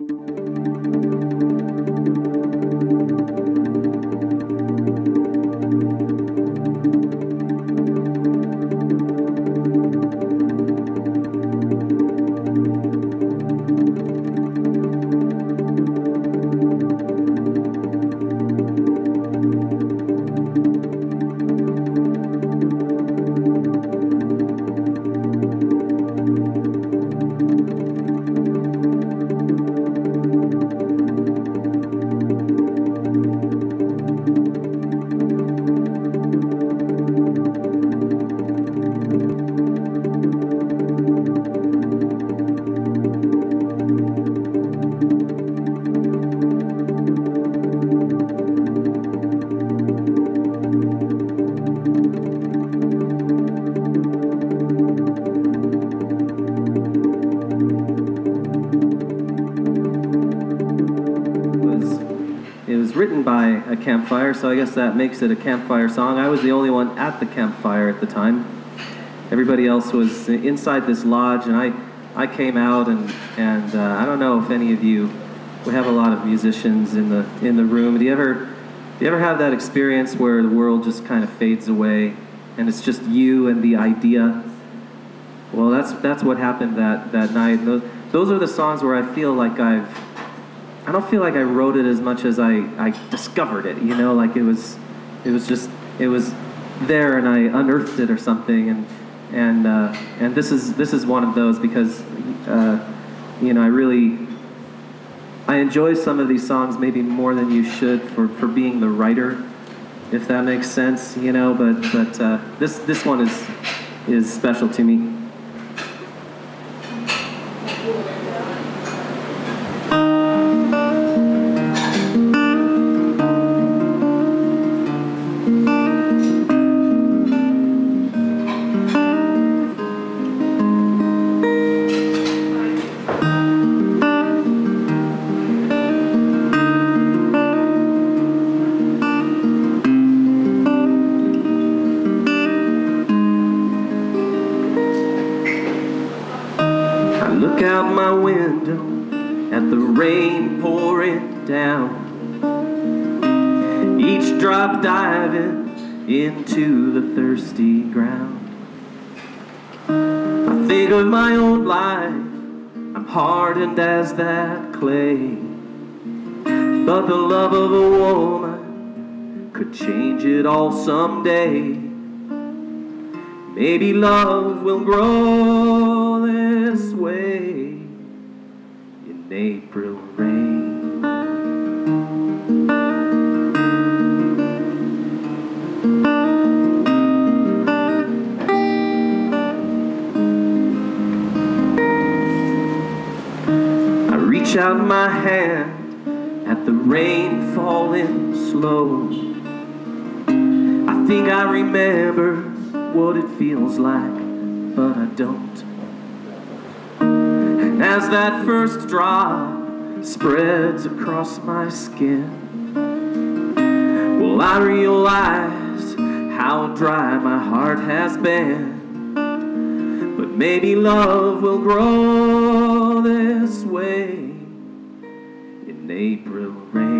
was so I guess that makes it a campfire song. I was the only one at the campfire at the time. Everybody else was inside this lodge, and I I came out and and uh, I don't know if any of you we have a lot of musicians in the in the room. Do you ever do you ever have that experience where the world just kind of fades away and it's just you and the idea? Well, that's that's what happened that that night. Those, those are the songs where I feel like I've I don't feel like I wrote it as much as I, I discovered it, you know, like it was it was just it was there and I unearthed it or something and and uh, and this is this is one of those because uh, you know I really I enjoy some of these songs maybe more than you should for, for being the writer, if that makes sense, you know. But but uh, this this one is is special to me. Of my own life, I'm hardened as that clay. But the love of a woman could change it all someday. Maybe love will grow this way in April reach out my hand at the rain falling slow. I think I remember what it feels like, but I don't. And as that first drop spreads across my skin, well, I realize how dry my heart has been. But maybe love will grow April rain.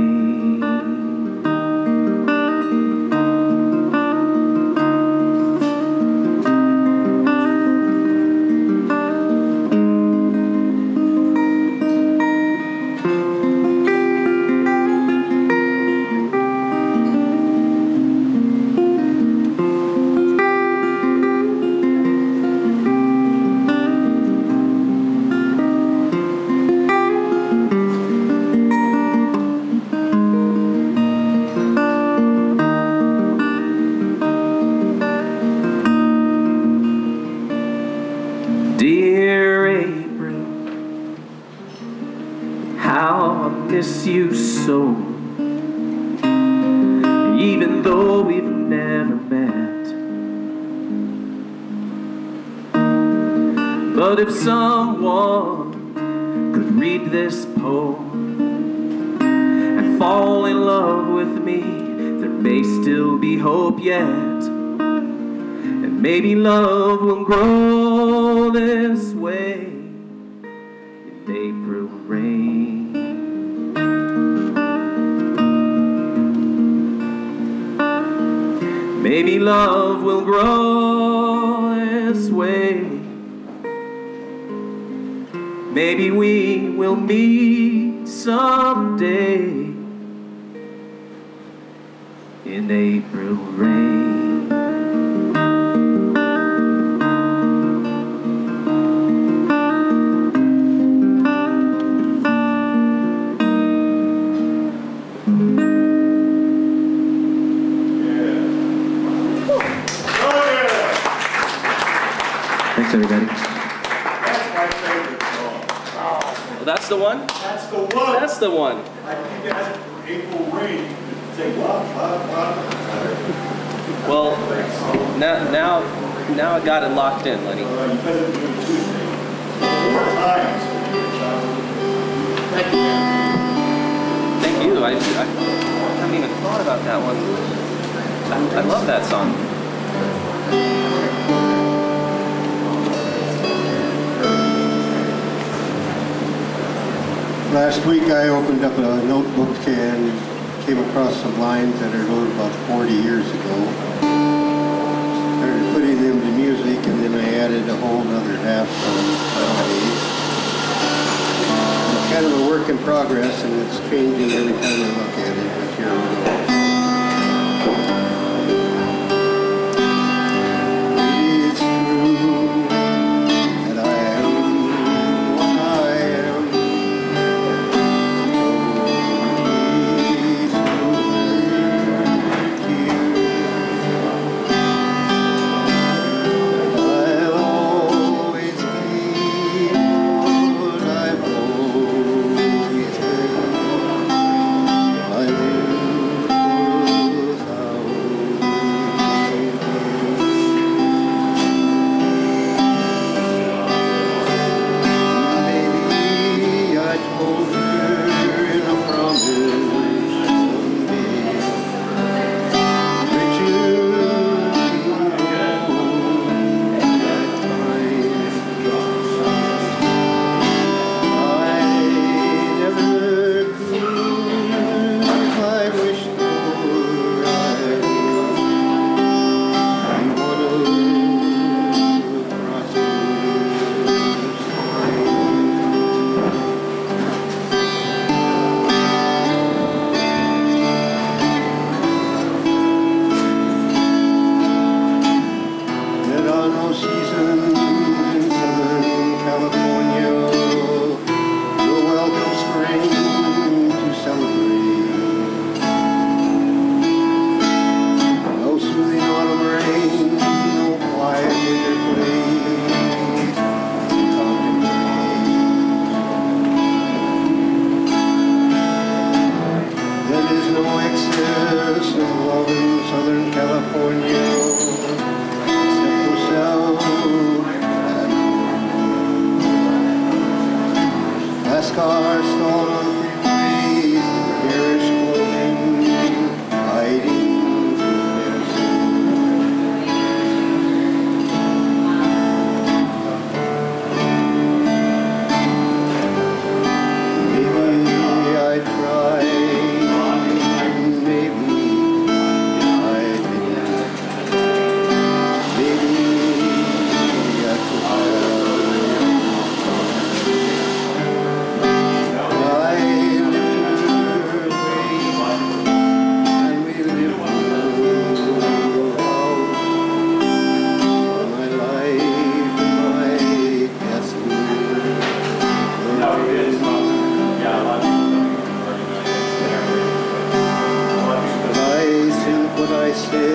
If someone Thanks, everybody. That's my favorite song. Well, that's the one? That's the one. That's the one. I think that's for April Rain. Say, what, what, what? Well, now, now, now I got it locked in, Lenny. Uh, You better do it Four times. Thank you. Thank you. I, I haven't even thought about that one. I, I love that song. Last week I opened up a notebook and came across some lines that I wrote about 40 years ago. Started putting them to music and then I added a whole other half of melodies. It's kind of a work in progress and it's changing every time I look at it,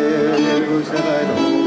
I said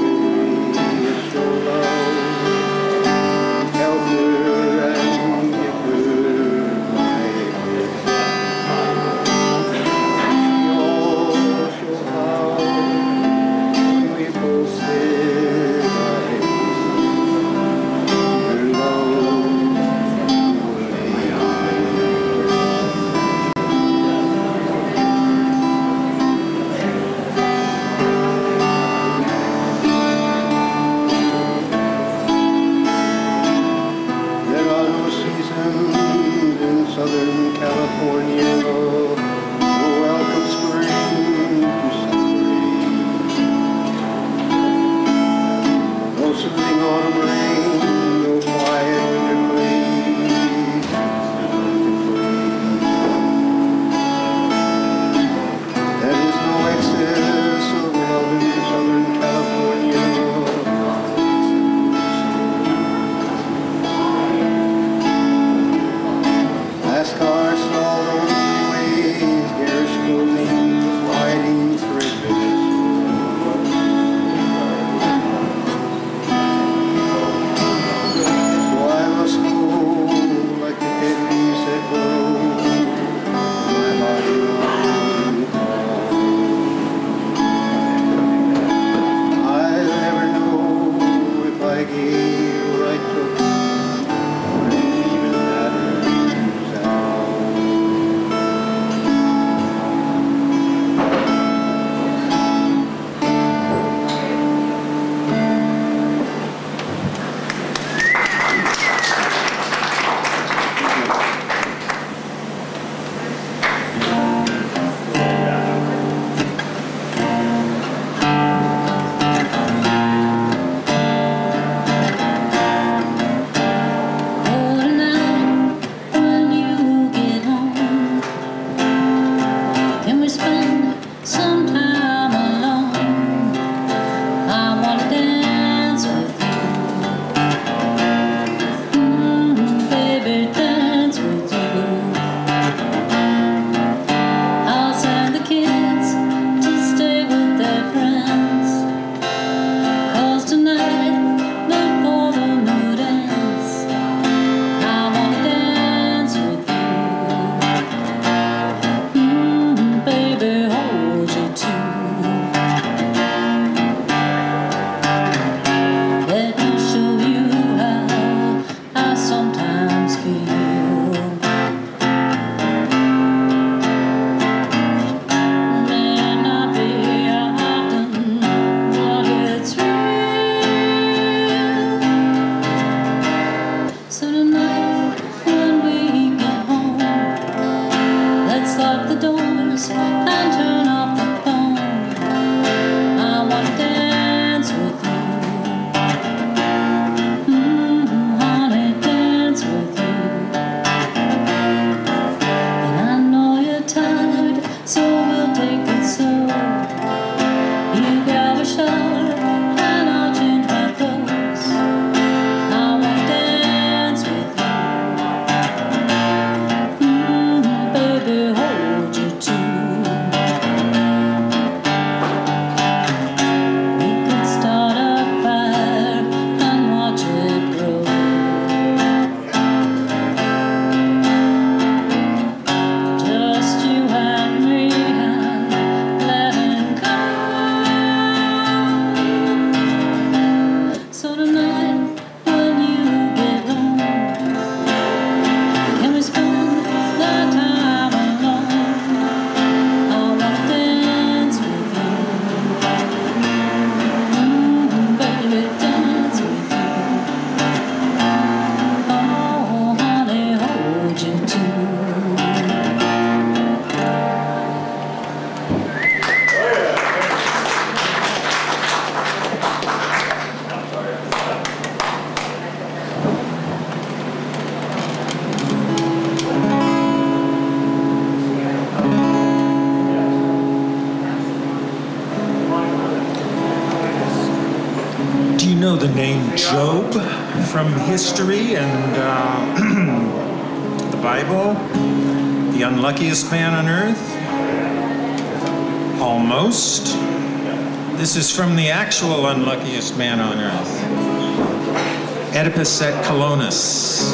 This is from the actual unluckiest man on earth Oedipus at Colonus.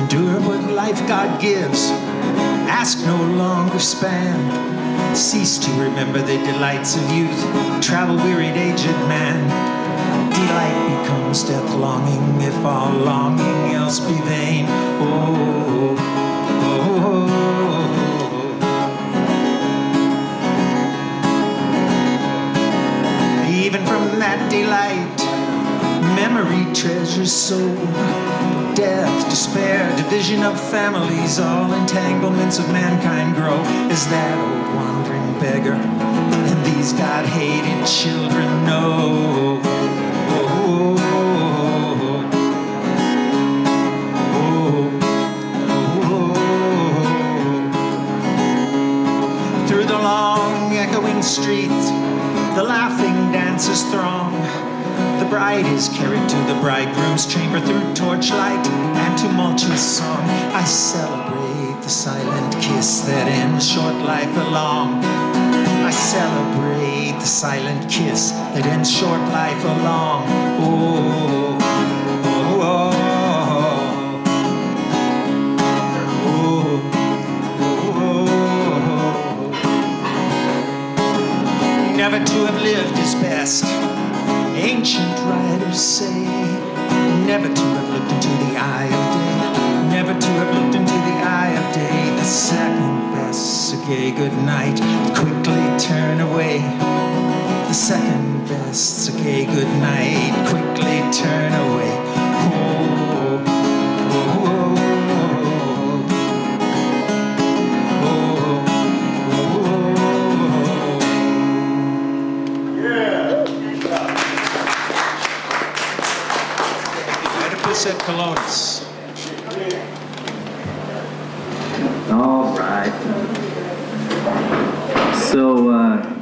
Endure what life God gives. Ask no longer span. Cease to remember the delights of youth. Travel wearied aged man. Delight becomes death longing if all longing else be vain. Oh, oh, oh, oh. Even from that delight, memory treasures soul death, despair, division of families, all entanglements of mankind grow as that old wandering beggar and these God hated children know. Streets, the laughing dancers throng. The bride is carried to the bridegroom's chamber through torchlight and tumultuous song. I celebrate the silent kiss that ends short life along. I celebrate the silent kiss that ends short life along. Oh, Never to have lived is best. Ancient writers say never to have looked into the eye of day. Never to have looked into the eye of day. The second best a gay good night. Quickly turn away. The second best a gay good night. Quickly turn away Colonus. All right. So uh,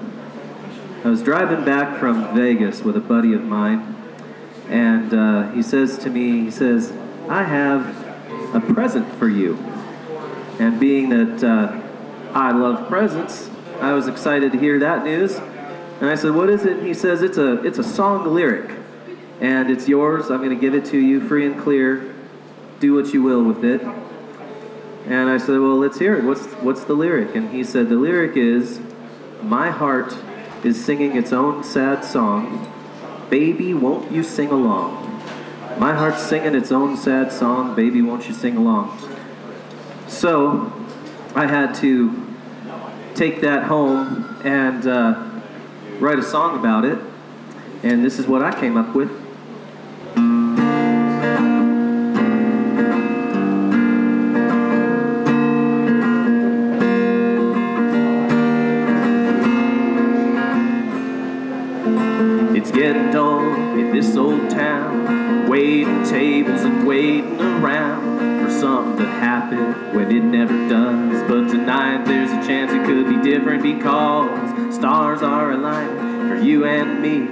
I was driving back from Vegas with a buddy of mine, and uh, he says to me, he says, "I have a present for you." And being that uh, I love presents, I was excited to hear that news. And I said, "What is it?" He says, "It's a it's a song lyric, and it's yours. I'm going to give it to you, free and clear. Do what you will with it." And I said, "Well, let's hear it. What's what's the lyric?" And he said, "The lyric is, my heart is singing its own sad song. Baby, won't you sing along? My heart's singing its own sad song. Baby, won't you sing along?" So, I had to take that home and uh, write a song about it. And this is what I came up with. Happen when it never does. But tonight there's a chance it could be different because stars are aligned for you and me.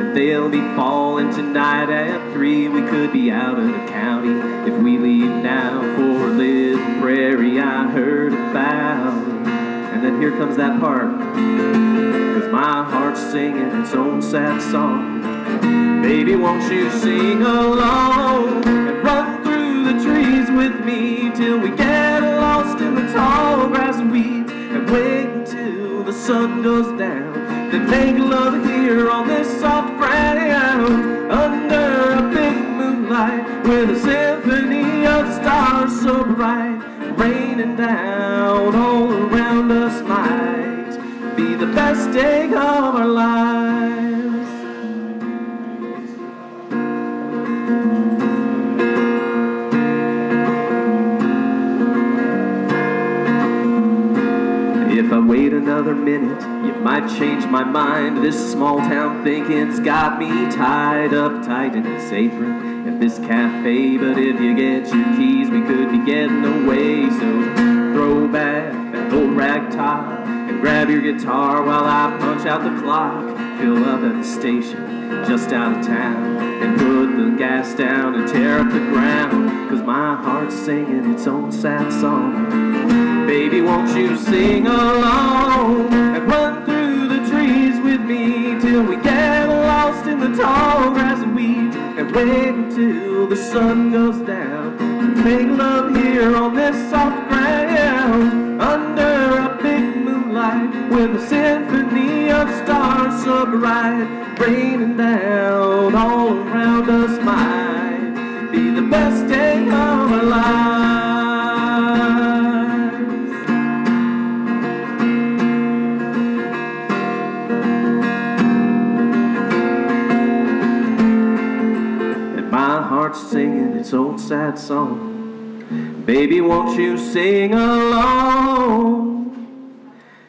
And they'll be falling tonight at three. We could be out of the county if we leave now for a little prairie I heard about. And then here comes that part. Cause my heart's singing its own sad song. Baby, won't you sing along with me till we get lost in the tall grass and weeds and wait until the sun goes down. Then make love here on this soft ground minute, you might change my mind. This small town thinking's got me tied up tight in this apron at this cafe. But if you get your keys, we could be getting away. So throw back that old rag top and grab your guitar while I punch out the clock. Fill up at the station just out of town and put the gas down and tear up the ground. Cause my heart's singing its own sad song. Baby, won't you sing along and run through the trees with me till we get lost in the tall grass and weeds and wait until the sun goes down. and Make love here on this soft ground under a big moonlight with a symphony of stars so bright raining down all around us might be the best day of our lives. Sad song. Baby, won't you sing along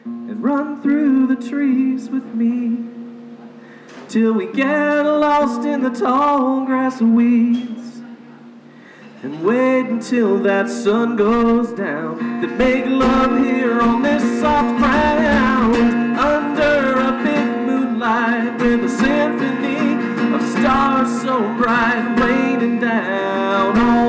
and run through the trees with me till we get lost in the tall grass and weeds and wait until that sun goes down then make love here on this soft ground under a big moonlight with a symphony so bright raining down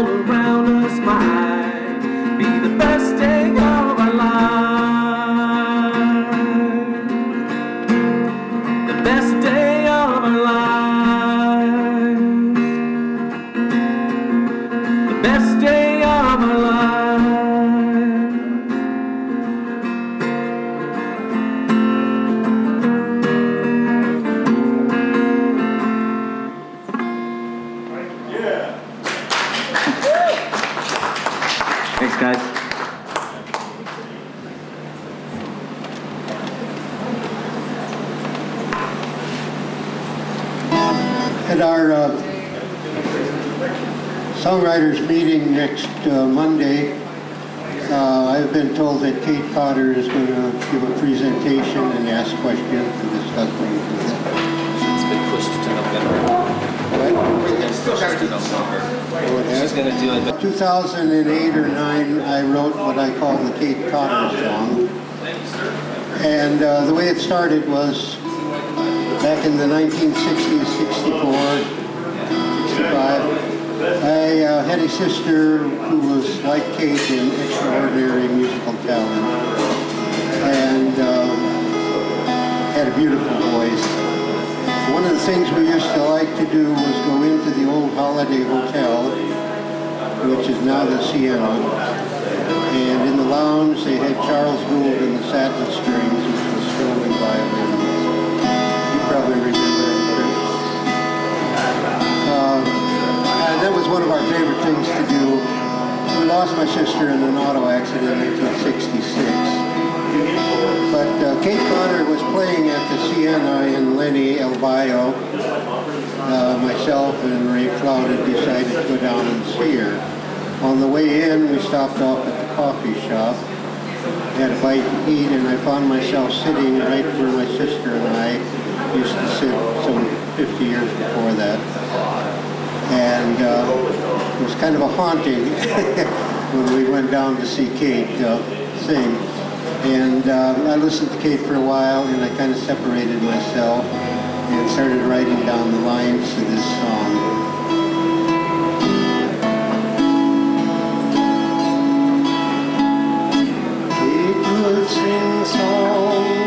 started was back in the 1960s, 64, 65. I uh, had a sister who was like Kate in extraordinary musical talent and uh, had a beautiful voice. One of the things we used to like to do was go into the old Holiday Hotel, which is now the Siena. And in the lounge, they had Charles Gould and the Satin Strings, You probably remember it, Uh, and that was one of our favorite things to do. We lost my sister in an auto accident in 1966. But uh, Kate Connor was playing at the Siena in Lenny El. Uh, myself and Ray Clouded decided to go down and see her. On the way in, we stopped off at the coffee shop, had a bite to eat, and I found myself sitting right where my sister and I used to sit some 50 years before that. And uh, it was kind of a haunting when we went down to see Kate uh, sing. And uh, I listened to Kate for a while, and I kind of separated myself and started writing down the lines to this song. Would sing songs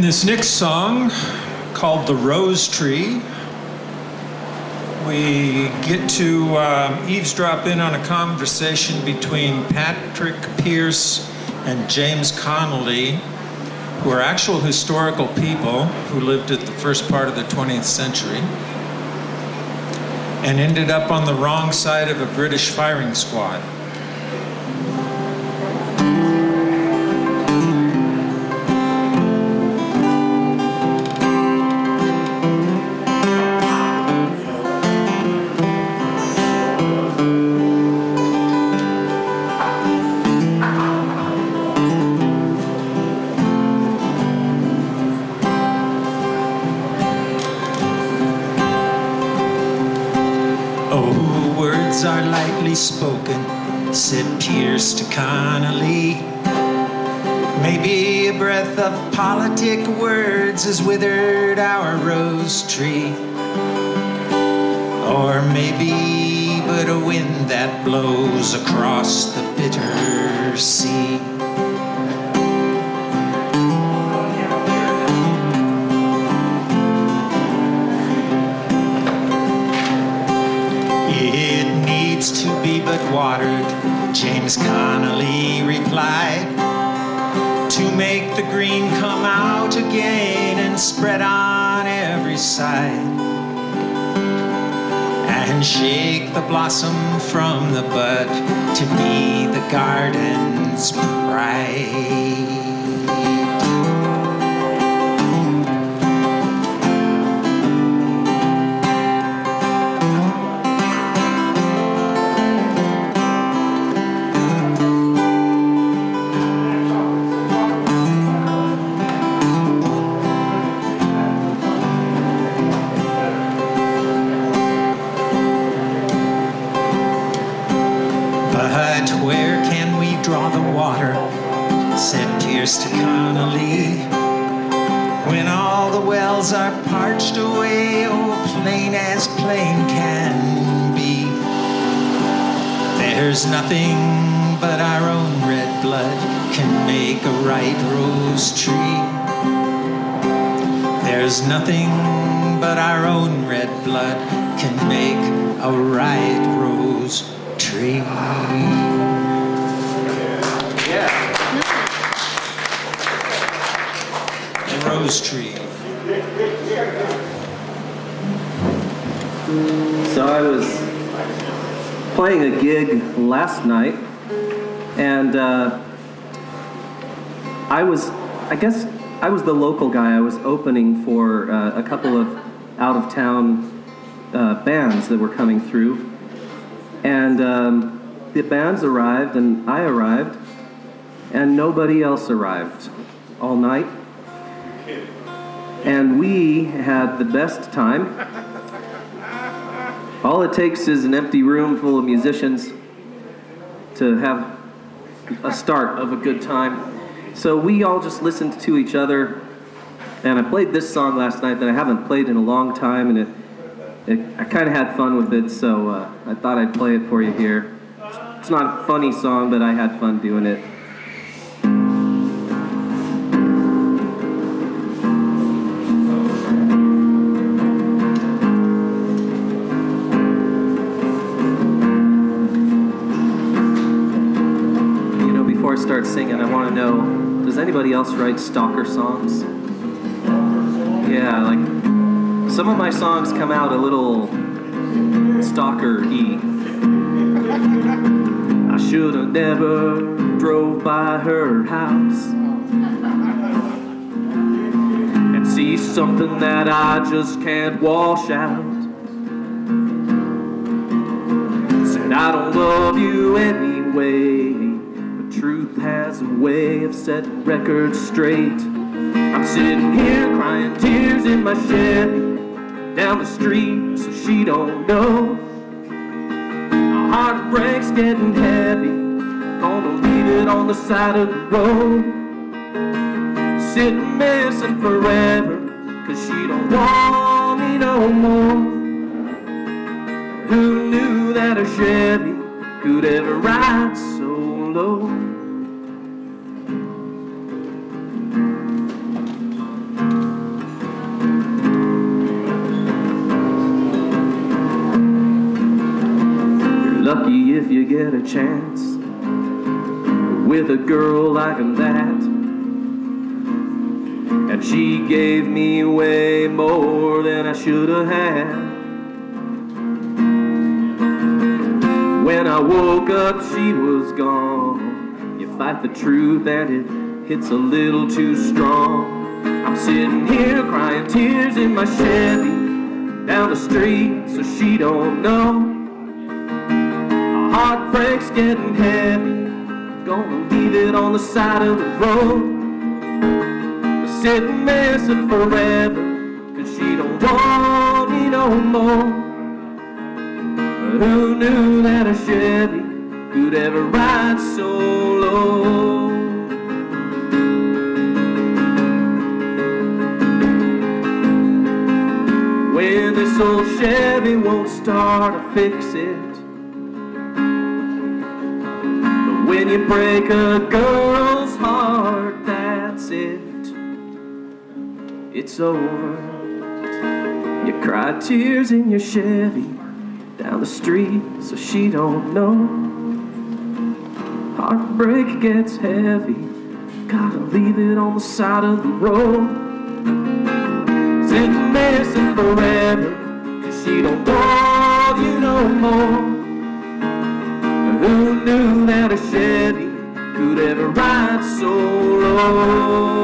In this next song, called The Rose Tree, we get to um, eavesdrop in on a conversation between Patrick Pearse and James Connolly, who are actual historical people who lived at the first part of the 20th century and ended up on the wrong side of a British firing squad. Politic words has withered our rose tree. Or maybe but a wind that blows across the bitter sea. It needs to be but watered, James Connolly replied, to make the green come out again and spread on every side. And shake the blossom from the bud to be the garden's pride. Gig last night, and uh, I was, I guess, I was the local guy. I was opening for uh, a couple of out of town uh, bands that were coming through, and um, the bands arrived, and I arrived, and nobody else arrived all night. And we had the best time. All it takes is an empty room full of musicians to have a start of a good time. So we all just listened to each other, and I played this song last night that I haven't played in a long time, and it, it I kind of had fun with it, so uh, I thought I'd play it for you here. It's not a funny song, but I had fun doing it. Before I singing, I want to know does anybody else write stalker songs? Yeah, like some of my songs come out a little stalker y. I should have never drove by her house and see something that I just can't wash out. Said I don't love you anyway. Has a way of setting records straight. I'm sitting here crying tears in my Chevy down the street so she don't know. My heart breaks getting heavy. Gonna leave it on the side of the road. Sitting missing forever. Cause she don't want me no more. Who knew that a Chevy could ever ride so low? Chance with a girl like that. And she gave me way more than I should have had. When I woke up, she was gone. You fight the truth, and it hits a little too strong. I'm sitting here crying tears in my Chevy down the street, so she don't know. Heartbreak's getting heavy. Gonna leave it on the side of the road. Sitting missing forever, cause she don't want me no more. But who knew that a Chevy could ever ride so low? When this old Chevy won't start, I fix it. When you break a girl's heart, that's it. It's over. You cry tears in your Chevy down the street so she don't know. Heartbreak gets heavy. Gotta leave it on the side of the road. Sitting missing forever. Cause she don't love you no more. Who knew that a Chevy could ever ride so low?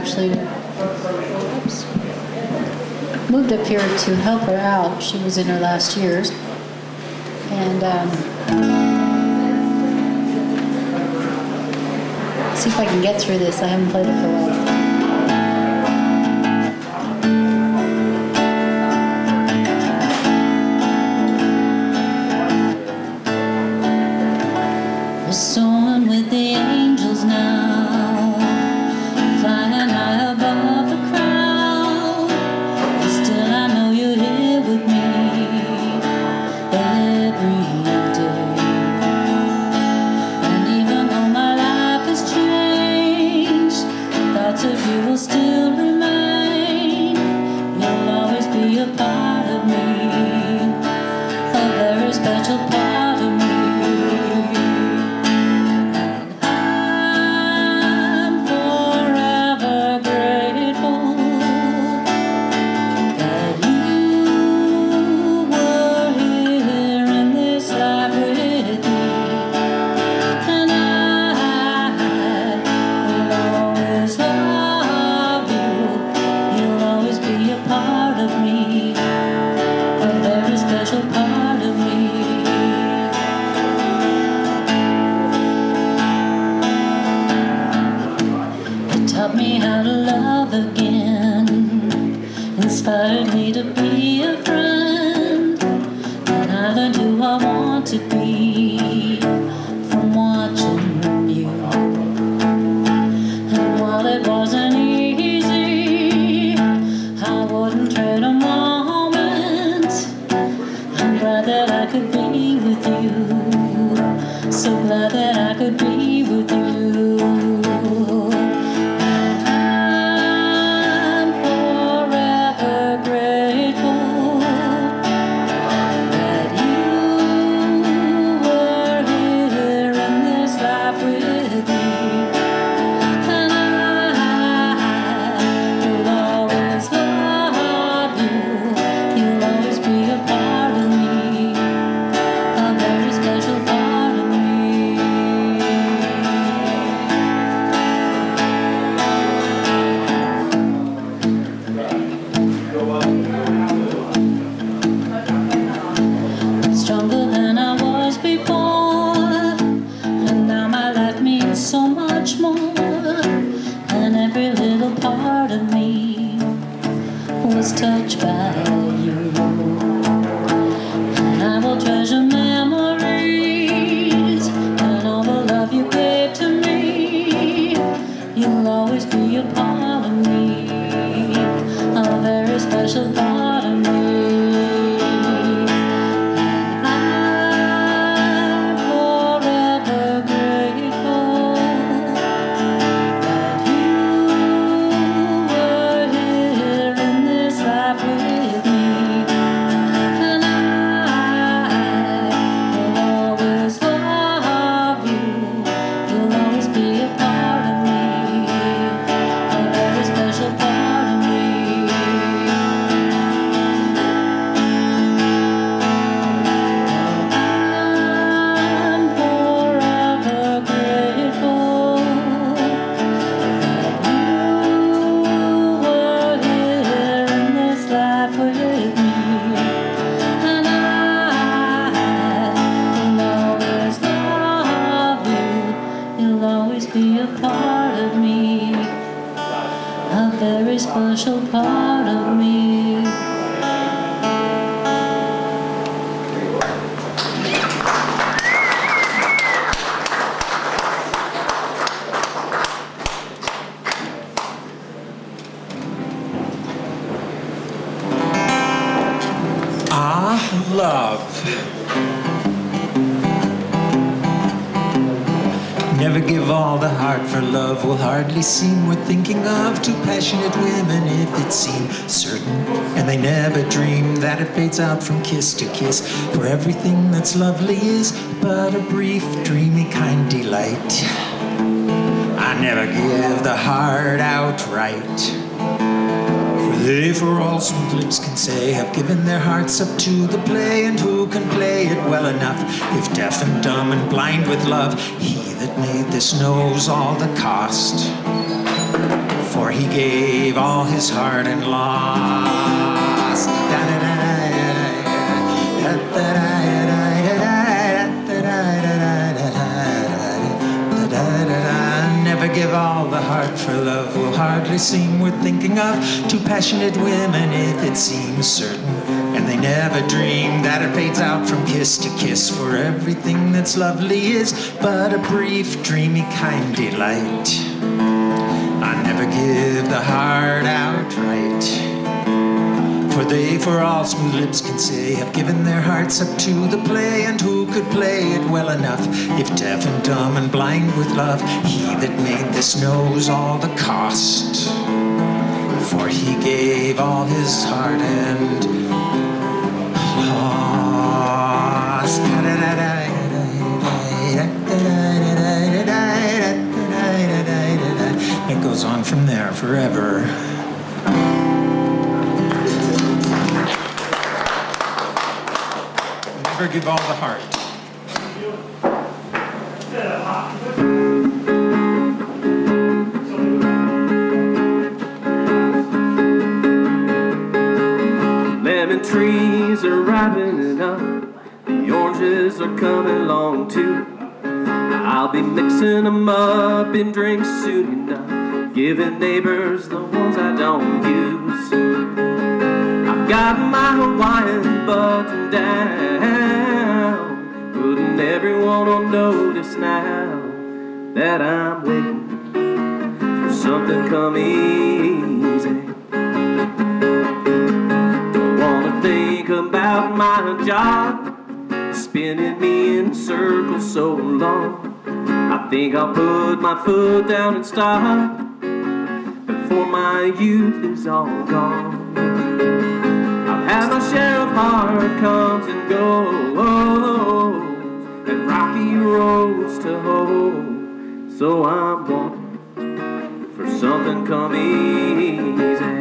actually oops, moved up here to help her out. She was in her last years. And um, see if I can get through this. I haven't played it for a while. hardly seem worth thinking of. Two passionate women, if it seemed certain. And they never dream that it fades out from kiss to kiss. For everything that's lovely is but a brief, dreamy, kind delight. I never give the heart outright. They, for all smooth lips can say, have given their hearts up to the play, and who can play it well enough? If deaf and dumb and blind with love, he that made this knows all the cost, for he gave all his heart and lost. Never give all the heart for love will hardly seem worth thinking of to passionate women if it seems certain. Never dream that it fades out from kiss to kiss, for everything that's lovely is but a brief, dreamy kind delight. I never give the heart outright. For they, for all smooth lips can say, have given their hearts up to the play, and who could play it well enough if deaf and dumb and blind with love? He that made this knows all the cost. For he gave all his heart and goes on from there forever. Never give all the heart. Lemon trees are ripening up, the oranges are coming along too. I'll be mixing them up in drinks soon enough, giving neighbors the ones I don't use. I've got my Hawaiian button down, Wouldn't everyone on notice now that I'm waiting for something come easy. Don't wanna think about my job spinning me in circles so long. I think I'll put my foot down and stop before my youth is all gone. I've had my share of hard comes and goes, and rocky roads to hoe. So I'm wanting for something come easy.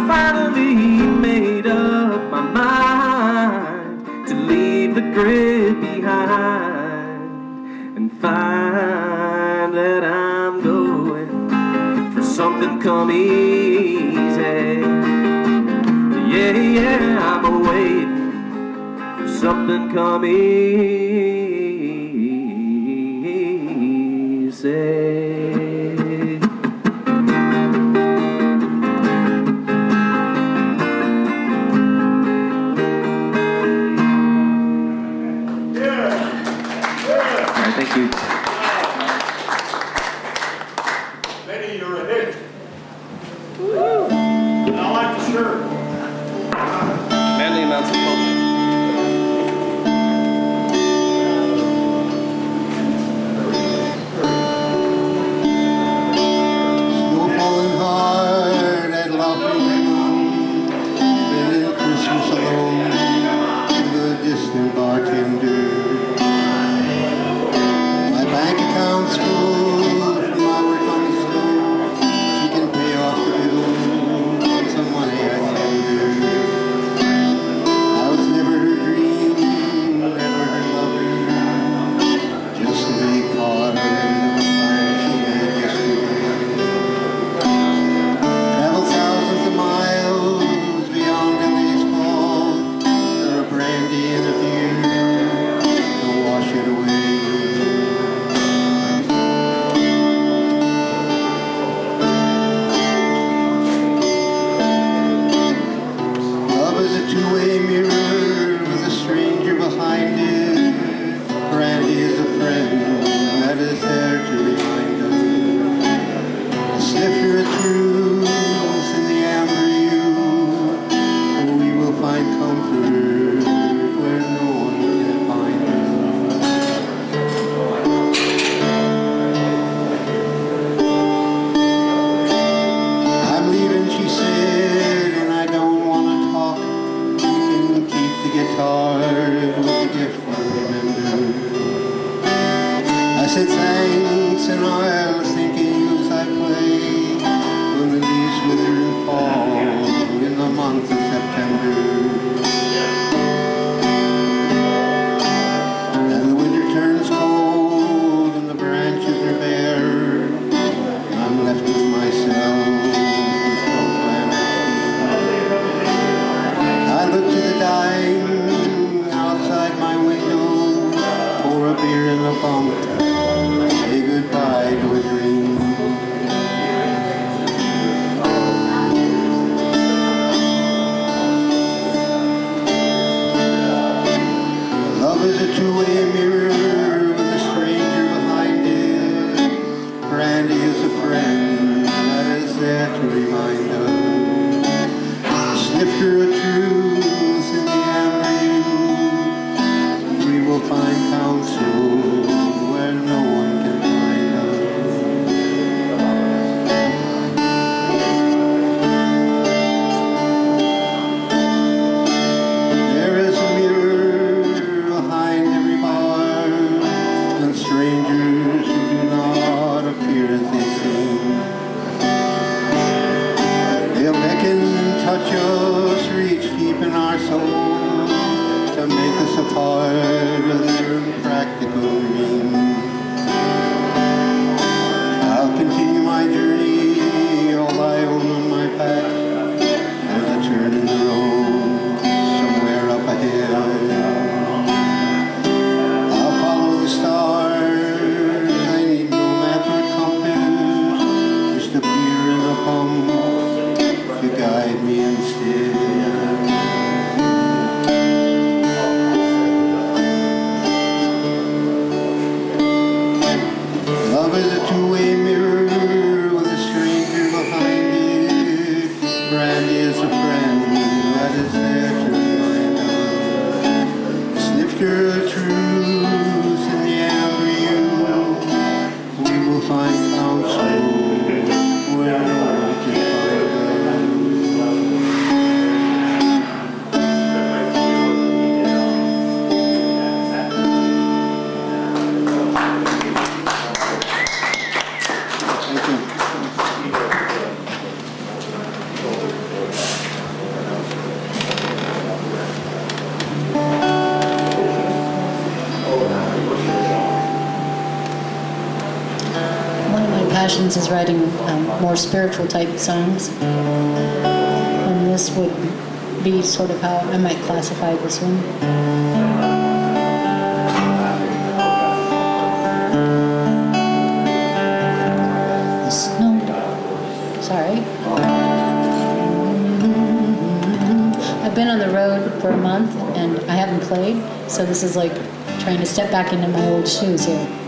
I finally made up my mind to leave the grid behind and find that I'm going for something come easy. Yeah, yeah, I'm waiting for something come easy. spiritual type songs. And this would be sort of how I might classify this one. been on the road for a month and I haven't played, so this is like trying to step back into my old shoes here.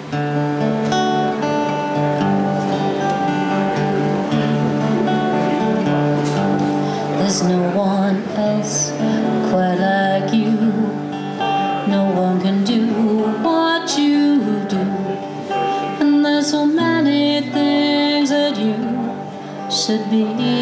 should be.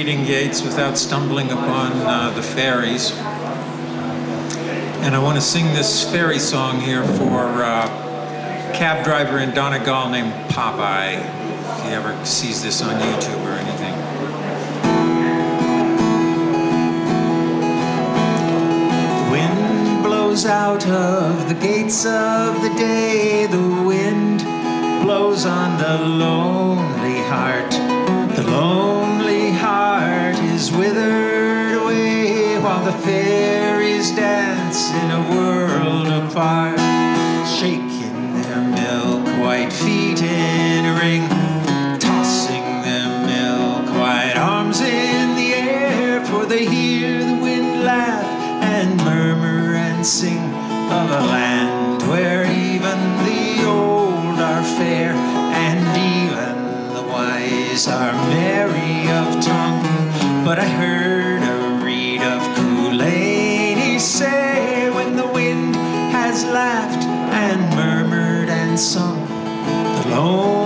Reading Yeats without stumbling upon uh, the fairies. And I want to sing this fairy song here for uh, cab driver in Donegal named Popeye, if he ever sees this on YouTube or anything. The wind blows out of the gates of the day, the wind blows on the lonely heart. Withered away while the fairies dance in a world apart, shaking their milk white feet in a ring, tossing their milk white arms in the air, for they hear the wind laugh and murmur and sing of a land where even the old are fair and even the wise are merry. But I heard a reed of Coolaney say when the wind has laughed and murmured and sung, the lonely